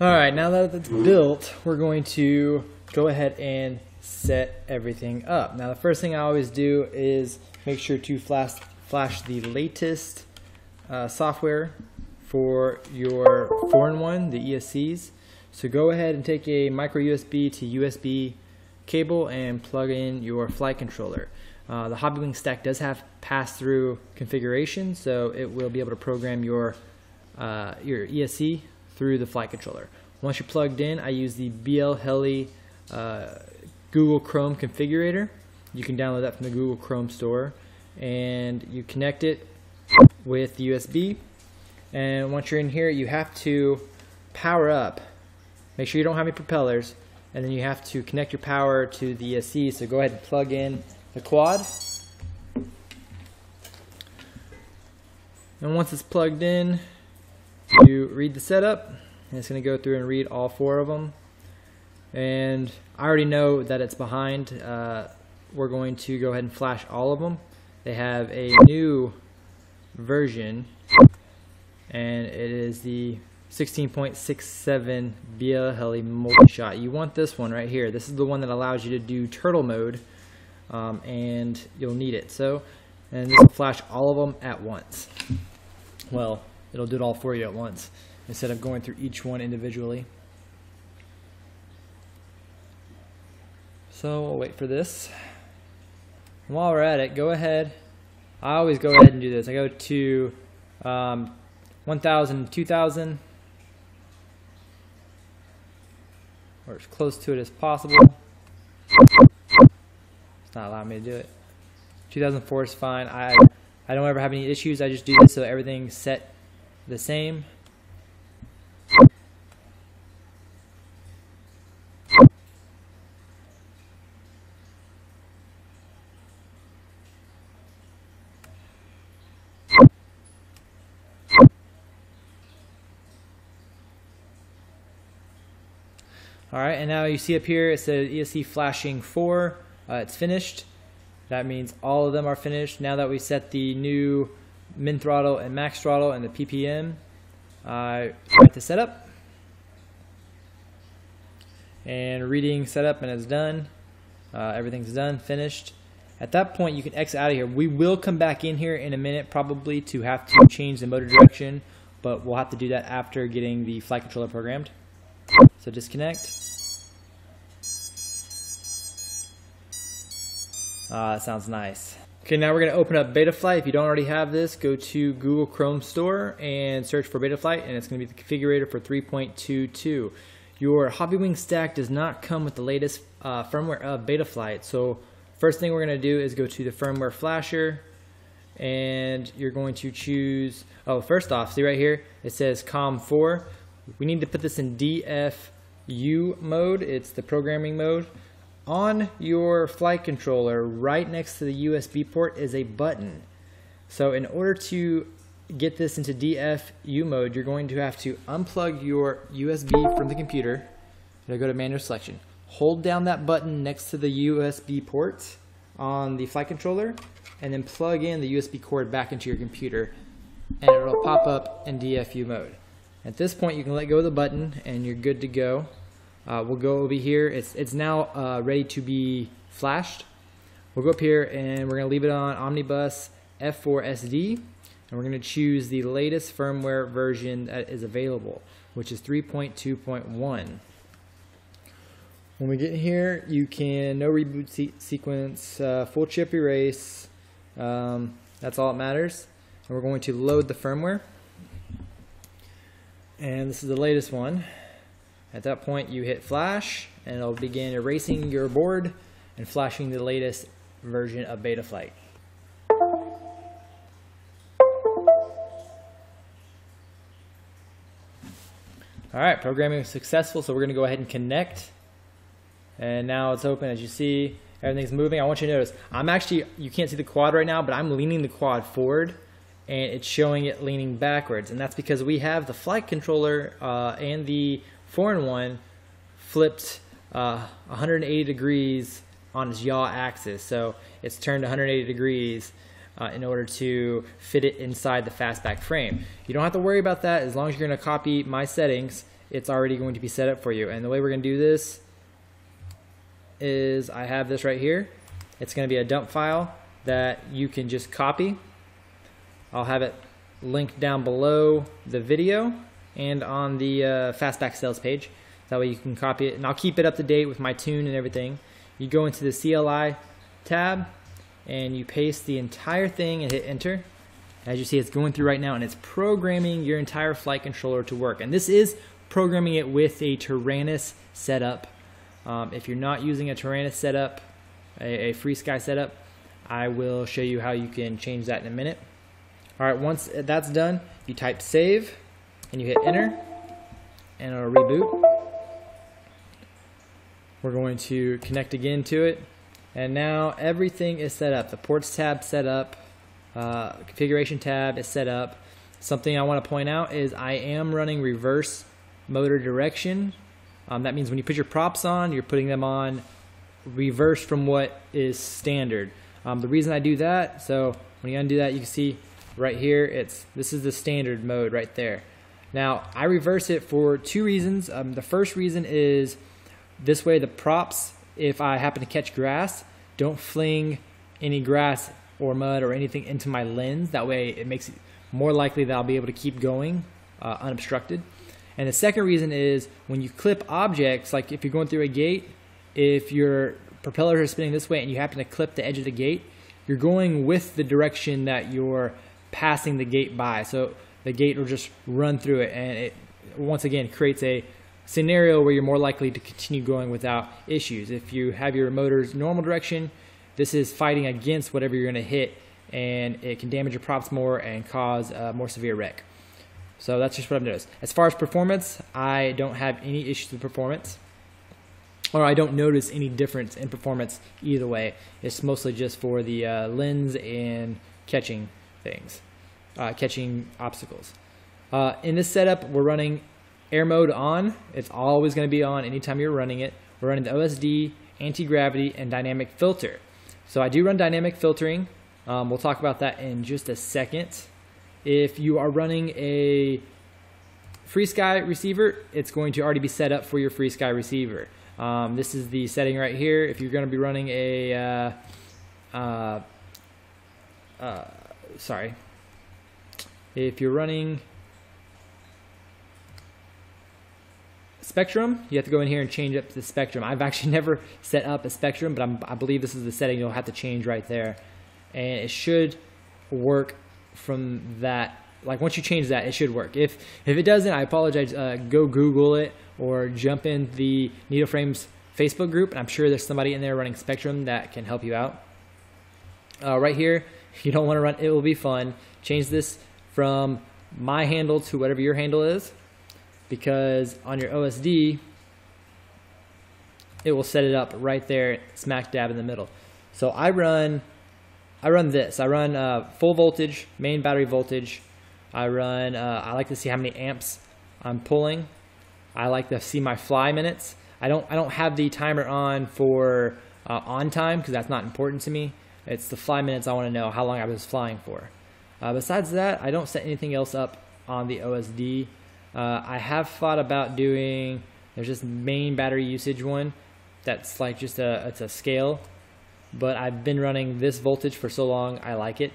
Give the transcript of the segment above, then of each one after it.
All right, now that it's built, we're going to go ahead and set everything up. Now, the first thing I always do is make sure to flash, flash the latest uh, software for your 4-in-1, the ESCs. So go ahead and take a micro USB to USB cable and plug in your flight controller. Uh, the Hobbywing stack does have pass-through configuration, so it will be able to program your uh, your ESC through the flight controller. Once you're plugged in, I use the BL Heli uh, Google Chrome configurator. You can download that from the Google Chrome store, and you connect it with USB. And once you're in here, you have to power up. Make sure you don't have any propellers, and then you have to connect your power to the ESC. So go ahead and plug in the quad. And once it's plugged in, you read the setup. And it's going to go through and read all four of them. And I already know that it's behind. Uh, we're going to go ahead and flash all of them. They have a new version, and it is the 16.67 BL Heli multi-shot. You want this one right here. This is the one that allows you to do turtle mode um, and you'll need it. So, and this will flash all of them at once. Well, it'll do it all for you at once instead of going through each one individually. So we'll wait for this. And while we're at it, go ahead. I always go ahead and do this. I go to um, 1000, 2000, or as close to it as possible. It's not allowing me to do it. 2004 is fine. I I don't ever have any issues. I just do this so everything's set the same. All right, and now you see up here it says ESC flashing 4. Uh, it's finished. That means all of them are finished. Now that we set the new min throttle and max throttle and the PPM, I write the setup. And reading setup and it's done. Uh, everything's done, finished. At that point, you can exit out of here. We will come back in here in a minute probably to have to change the motor direction, but we'll have to do that after getting the flight controller programmed. So disconnect. That sounds nice. Okay, now we're going to open up Betaflight. If you don't already have this, go to Google Chrome Store and search for Betaflight, and it's going to be the configurator for 3.22. Your Hobbywing stack does not come with the latest uh, firmware of Betaflight, so first thing we're going to do is go to the firmware flasher, and you're going to choose, oh, first off, see right here, it says COM4. We need to put this in DFU mode. It's the programming mode. On your flight controller, right next to the USB port is a button. So in order to get this into DFU mode, you're going to have to unplug your USB from the computer. You'll go to manual selection. Hold down that button next to the USB port on the flight controller and then plug in the USB cord back into your computer and it'll pop up in DFU mode. At this point, you can let go of the button and you're good to go. Uh, we'll go over here. It's, it's now uh, ready to be flashed. We'll go up here and we're going to leave it on Omnibus F4SD. And we're going to choose the latest firmware version that is available, which is 3.2.1. When we get here, you can no reboot se sequence, uh, full chip erase. Um, that's all that matters. And we're going to load the firmware. And this is the latest one. At that point, you hit flash, and it'll begin erasing your board and flashing the latest version of Betaflight. All right, programming is successful, so we're going to go ahead and connect. And now it's open, as you see, everything's moving. I want you to notice, I'm actually, you can't see the quad right now, but I'm leaning the quad forward, and it's showing it leaning backwards. And that's because we have the flight controller uh, and the 4-in-1 flipped uh, 180 degrees on its yaw axis. So it's turned 180 degrees uh, in order to fit it inside the fastback frame. You don't have to worry about that as long as you're going to copy my settings it's already going to be set up for you. And the way we're going to do this is I have this right here. It's going to be a dump file that you can just copy. I'll have it linked down below the video and on the uh, Fastback sales page. That way you can copy it, and I'll keep it up to date with my tune and everything. You go into the CLI tab, and you paste the entire thing and hit enter. As you see, it's going through right now, and it's programming your entire flight controller to work. And this is programming it with a Taranis setup. Um, if you're not using a Taranis setup, a, a Sky setup, I will show you how you can change that in a minute. All right, once that's done, you type save, and you hit enter, and it'll reboot. We're going to connect again to it. And now everything is set up. The ports tab set up, uh, configuration tab is set up. Something I want to point out is I am running reverse motor direction. Um, that means when you put your props on, you're putting them on reverse from what is standard. Um, the reason I do that, so when you undo that, you can see right here, it's this is the standard mode right there. Now, I reverse it for two reasons. Um, the first reason is this way the props, if I happen to catch grass, don't fling any grass or mud or anything into my lens. That way it makes it more likely that I'll be able to keep going uh, unobstructed. And the second reason is when you clip objects, like if you're going through a gate, if your propellers are spinning this way and you happen to clip the edge of the gate, you're going with the direction that you're passing the gate by. So the gate will just run through it and it once again creates a scenario where you're more likely to continue going without issues. If you have your motor's normal direction, this is fighting against whatever you're going to hit, and it can damage your props more and cause a more severe wreck. So that's just what I've noticed. As far as performance, I don't have any issues with performance, or I don't notice any difference in performance either way. It's mostly just for the uh, lens and catching things, uh, catching obstacles. Uh, in this setup, we're running air mode on. It's always going to be on anytime you're running it. We're running the OSD, anti-gravity, and dynamic filter. So I do run dynamic filtering. Um, we'll talk about that in just a second. If you are running a FrSky receiver, it's going to already be set up for your FrSky receiver. Um, this is the setting right here. If you're going to be running a, uh, uh, uh, sorry, if you're running Spektrum, you have to go in here and change up the Spektrum. I've actually never set up a Spektrum, but I'm, i believe this is the setting you'll have to change right there. And it should work from that. Like once you change that, it should work. If if it doesn't, I apologize. Uh, go Google it or jump in the Neato Frames Facebook group, and I'm sure there's somebody in there running Spektrum that can help you out. Uh, right here, you don't want to run. It will be fun. Change this from my handle to whatever your handle is because on your OSD, it will set it up right there, smack dab in the middle. So I run, I run this. I run uh, full voltage, main battery voltage. I run. Uh, I like to see how many amps I'm pulling. I like to see my fly minutes. I don't. I don't have the timer on for uh, on time because that's not important to me. It's the fly minutes I want to know how long I was flying for. Uh, besides that, I don't set anything else up on the OSD. Uh, I have thought about doing, there's this main battery usage one that's like just a, it's a scale, but I've been running this voltage for so long, I like it.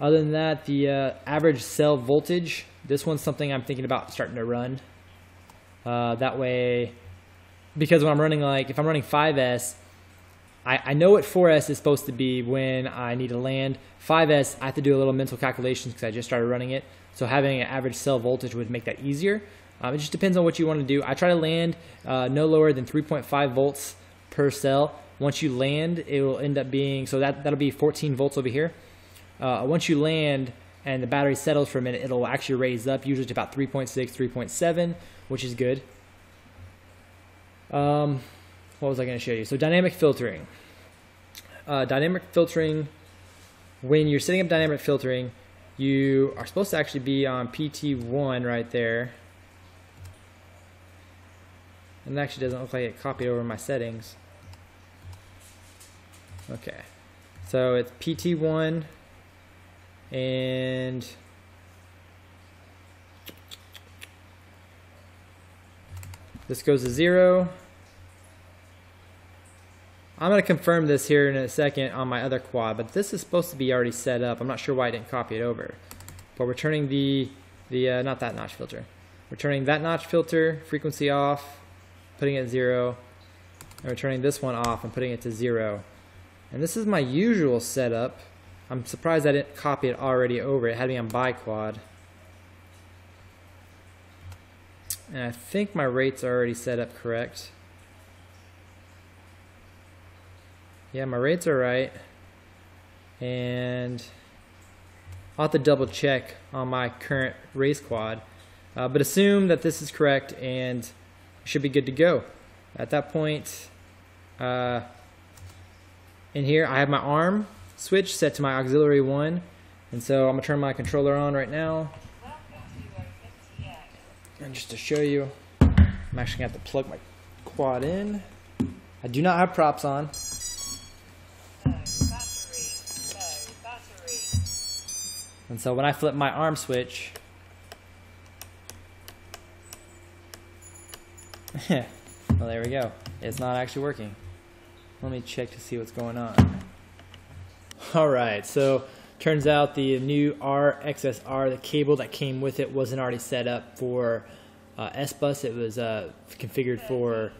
Other than that, the uh, average cell voltage, this one's something I'm thinking about starting to run. Uh, that way, because when I'm running like, if I'm running 5S, I, I know what 4S is supposed to be when I need to land. 5S, I have to do a little mental calculations because I just started running it. So having an average cell voltage would make that easier. Um, it just depends on what you want to do. I try to land uh, no lower than 3.5 volts per cell. Once you land, it will end up being, so that, that'll be 14 volts over here. Uh, once you land and the battery settles for a minute, it'll actually raise up usually to about 3.6, 3.7, which is good. Um, what was I going to show you? So dynamic filtering. Uh, dynamic filtering, when you're setting up dynamic filtering, you are supposed to actually be on PT1 right there. And it actually doesn't look like it copied over my settings. Okay. So it's PT1 and This goes to zero. I'm going to confirm this here in a second on my other quad, but this is supposed to be already set up. I'm not sure why I didn't copy it over. But we're turning the, the uh, not that notch filter. We're turning that notch filter, frequency off, putting it zero, and we're turning this one off and putting it to zero. And this is my usual setup. I'm surprised I didn't copy it already over. It had me on biquad. And I think my rates are already set up correct. Yeah, my rates are right. And I'll have to double check on my current race quad. Uh, but assume that this is correct and should be good to go. At that point, uh, in here, I have my arm switch set to my auxiliary 1. And so I'm going to turn my controller on right now. And just to show you, I'm actually to have to plug my quad in. I do not have props on. And so when I flip my arm switch, well, there we go. It's not actually working. Let me check to see what's going on. All right, so turns out the new RXSR, the cable that came with it wasn't already set up for uh, S-Bus. It was uh, configured for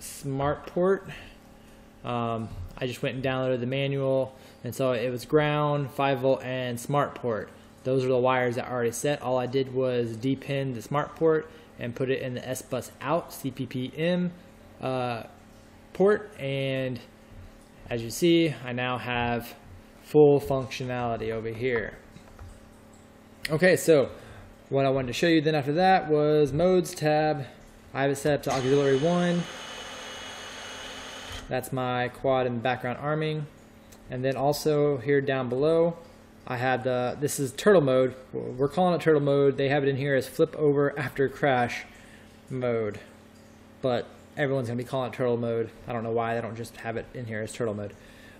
SmartPort. Um, I just went and downloaded the manual, and so it was ground, 5 volt, and smart port. Those are the wires that are already set. All I did was depin the smart port and put it in the S-Bus out CPPM uh, port, and as you see, I now have full functionality over here. Okay, so what I wanted to show you then after that was modes tab. I have it set up to auxiliary 1 that's my quad and background arming. And then also here down below, I have the, this is turtle mode. We're calling it turtle mode. They have it in here as flip over after crash mode. But everyone's gonna be calling it turtle mode. I don't know why they don't just have it in here as turtle mode.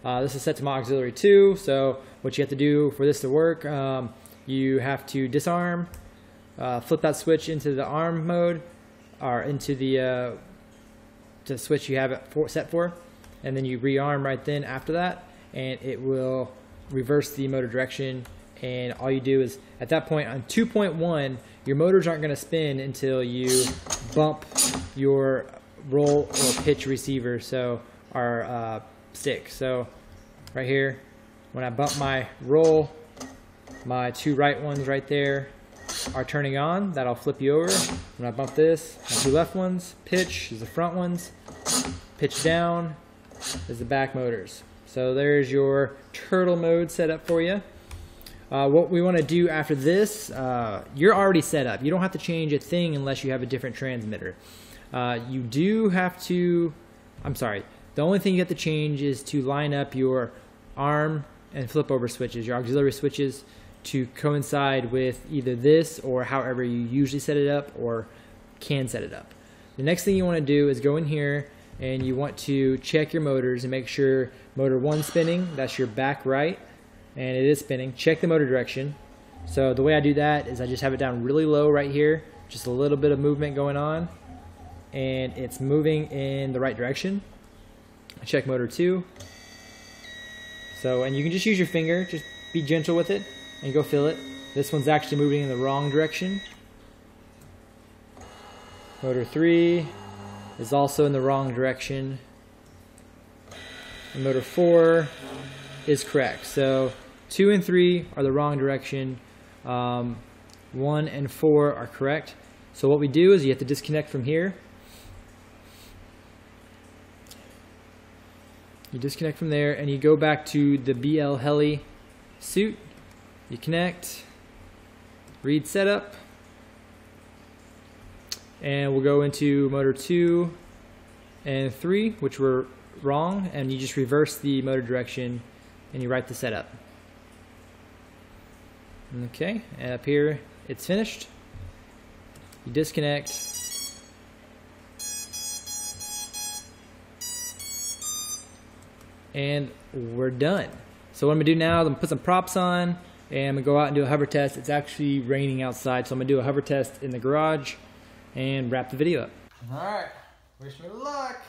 Uh, this is set to my auxiliary 2, so what you have to do for this to work, um, you have to disarm, uh, flip that switch into the arm mode, or into the uh, to switch you have it for, set for, and then you rearm right then after that, and it will reverse the motor direction. And all you do is at that point on 2.1, your motors aren't going to spin until you bump your roll or pitch receiver, so our uh, stick. So right here, when I bump my roll, my two right ones right there are turning on. That'll flip you over. When I bump this, my two left ones, pitch is the front ones, pitch down is the back motors. So there's your turtle mode set up for you. Uh, what we want to do after this, uh, you're already set up. You don't have to change a thing unless you have a different transmitter. Uh, you do have to, I'm sorry, the only thing you have to change is to line up your arm and flip over switches, your auxiliary switches to coincide with either this or however you usually set it up or can set it up. The next thing you want to do is go in here and you want to check your motors and make sure motor one spinning, that's your back right, and it is spinning. Check the motor direction. So the way I do that is I just have it down really low right here, just a little bit of movement going on, and it's moving in the right direction. Check motor two. So, and you can just use your finger, just be gentle with it and go feel it. This one's actually moving in the wrong direction. Motor 3 is also in the wrong direction. And motor 4 is correct. So 2 and 3 are the wrong direction. Um, 1 and 4 are correct. So what we do is you have to disconnect from here. You disconnect from there and you go back to the BL Heli suit you connect, read setup, and we'll go into motor 2 and 3, which were wrong, and you just reverse the motor direction and you write the setup. Okay, and up here it's finished. You disconnect. And we're done. So what I'm gonna do now, is I'm gonna put some props on, and I'm gonna go out and do a hover test. It's actually raining outside, so I'm gonna do a hover test in the garage and wrap the video up. All right, wish me luck.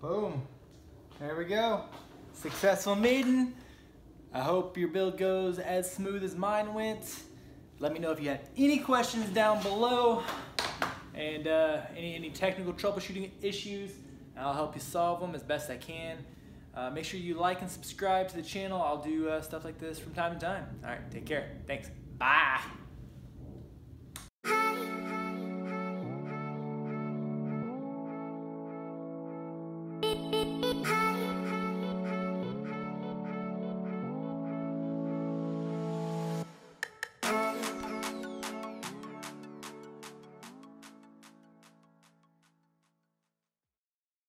Boom. There we go. Successful maiden. I hope your build goes as smooth as mine went. Let me know if you have any questions down below and uh, any, any technical troubleshooting issues. I'll help you solve them as best I can. Uh, make sure you like and subscribe to the channel. I'll do uh, stuff like this from time to time. All right, take care. Thanks. Bye.